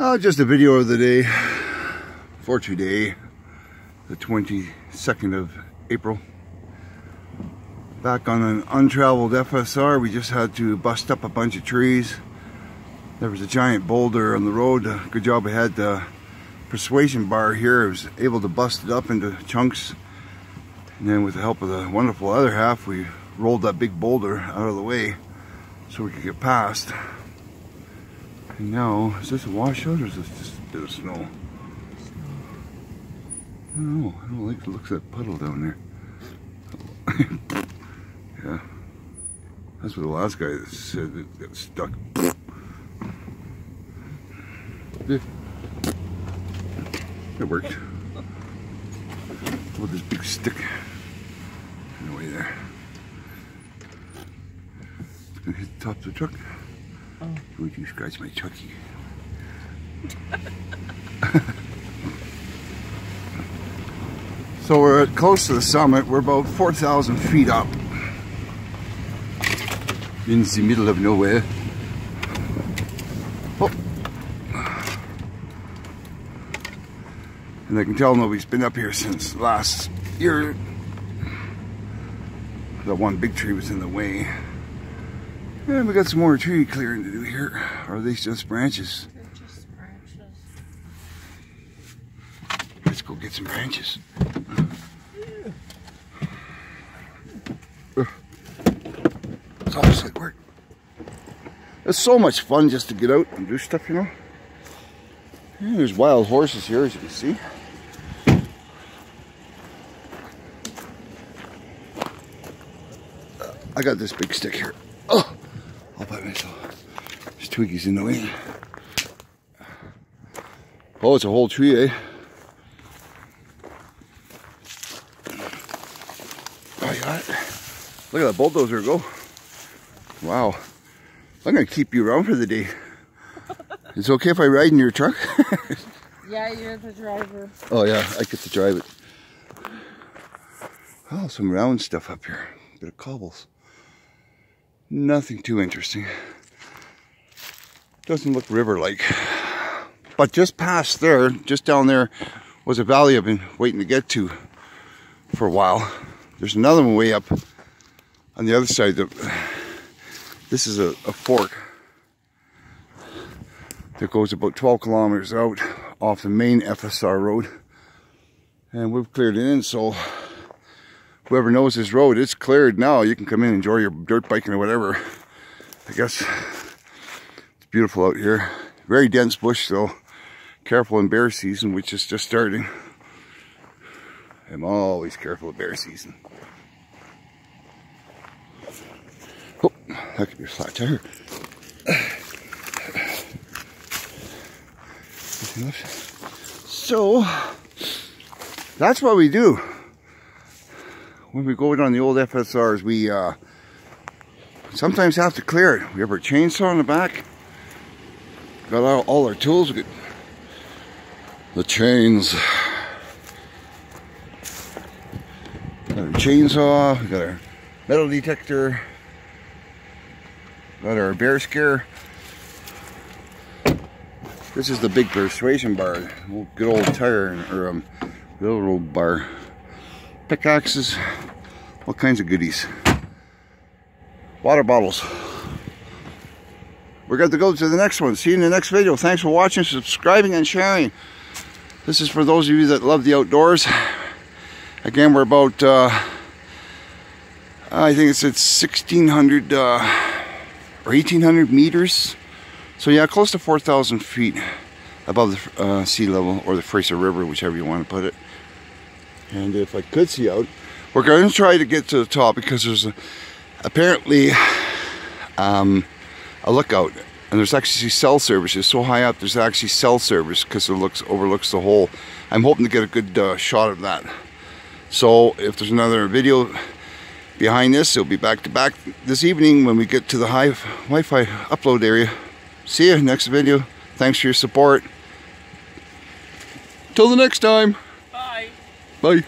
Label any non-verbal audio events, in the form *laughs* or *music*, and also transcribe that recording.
Uh, just a video of the day for today, the 22nd of April. Back on an untraveled FSR, we just had to bust up a bunch of trees. There was a giant boulder on the road. Good job I had the persuasion bar here. I was able to bust it up into chunks. And then with the help of the wonderful other half, we rolled that big boulder out of the way so we could get past. Now, is this a washout or is this just a bit of snow? I don't know. I don't like the looks of that puddle down there. *laughs* yeah. That's what the last guy said that got stuck. It worked. With this big stick in the way there. It's gonna hit the top of the truck. Oh. Would you scratch my chucky? so we're close to the summit. We're about 4,000 feet up. In the middle of nowhere. Oh. And I can tell nobody's been up here since last year. The one big tree was in the way. And we got some more tree clearing to do here. Or are these just branches? Just branches. Let's go get some branches. It's almost like work. It's so much fun just to get out and do stuff, you know. Yeah, there's wild horses here, as you can see. I got this big stick here. Oh! all by myself. Twiggies in the way. Oh, it's a whole tree, eh? Oh, you got it? Look at that bulldozer go. Wow. I'm going to keep you around for the day. It's okay if I ride in your truck? *laughs* yeah, you're the driver. Oh, yeah, I get to drive it. Oh, some round stuff up here. Bit of cobbles. Nothing too interesting. Doesn't look river-like. But just past there, just down there, was a valley I've been waiting to get to for a while. There's another one way up on the other side. This is a, a fork that goes about 12 kilometers out off the main FSR road. And we've cleared it in, so whoever knows this road, it's cleared now. You can come in and enjoy your dirt biking or whatever. I guess beautiful out here. Very dense bush though. Careful in bear season, which is just starting. I'm always careful of bear season. Oh, that could be a flat tire. So, that's what we do when we go on the old FSRs, we uh, sometimes have to clear it. We have our chainsaw in the back. Got all, all our tools. We the chains. Got our chainsaw. Got our metal detector. Got our bear scare. This is the big persuasion bar. Good old tire or um, railroad bar pickaxes, all kinds of goodies. Water bottles. We're good to go to the next one. See you in the next video. Thanks for watching, subscribing, and sharing. This is for those of you that love the outdoors. Again, we're about, uh, I think it's at 1,600 uh, or 1,800 meters. So yeah, close to 4,000 feet above the uh, sea level or the Fraser River, whichever you want to put it. And if I could see out, we're going to try to get to the top because there's a, apparently um, a lookout and there's actually cell services so high up there's actually cell service because it looks overlooks the hole. I'm hoping to get a good uh, shot of that. So if there's another video behind this it'll be back to back this evening when we get to the high Wi-Fi upload area. See you next video. Thanks for your support. Till the next time. Bye. Bye